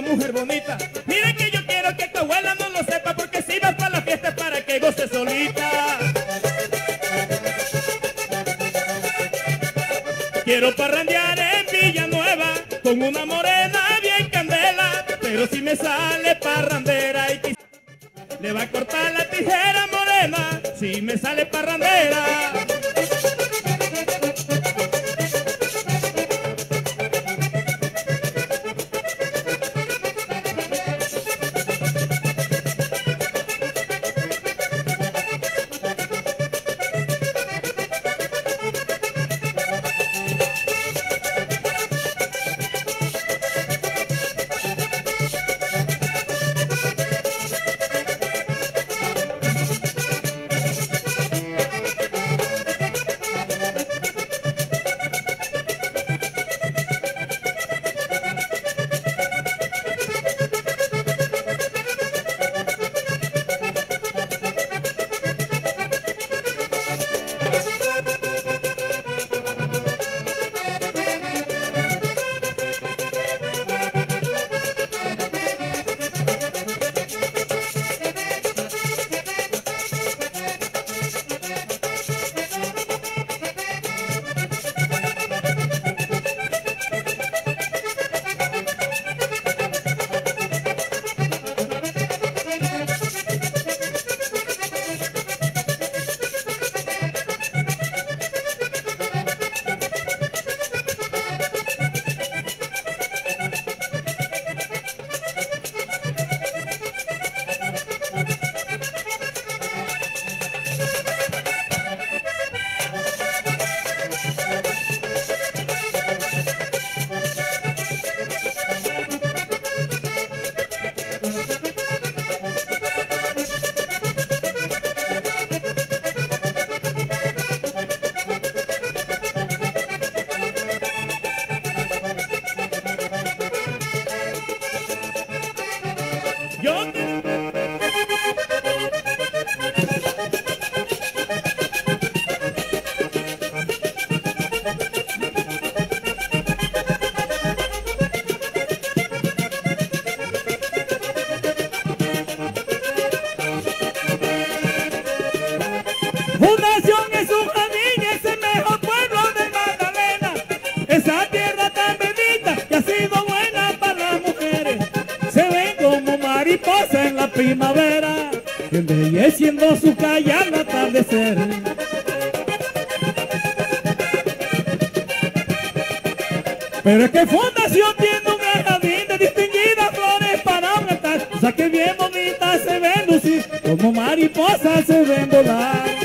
mujer bonita. Miren que yo quiero que tu abuela no lo sepa porque si vas para la fiesta es para que goce solita. Quiero parrandear en Villanueva con una morena bien candela, pero si me sale parrandera y quizá le va a cortar la tijera morena, si me sale parrandera. Primavera, embelleciendo su calle al atardecer. Pero es que Fundación tiene un jardín de distinguidas flores para un altar. O sea que bien bonitas se ven lucir, como mariposas se ven volar.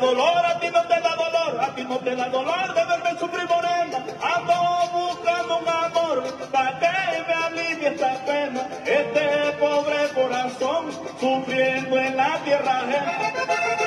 Dolor, a ti no te da dolor, a ti no te da dolor de verme sufrir morena. Ando buscando un amor para que me alivie esta pena. Este pobre corazón sufriendo en la tierra.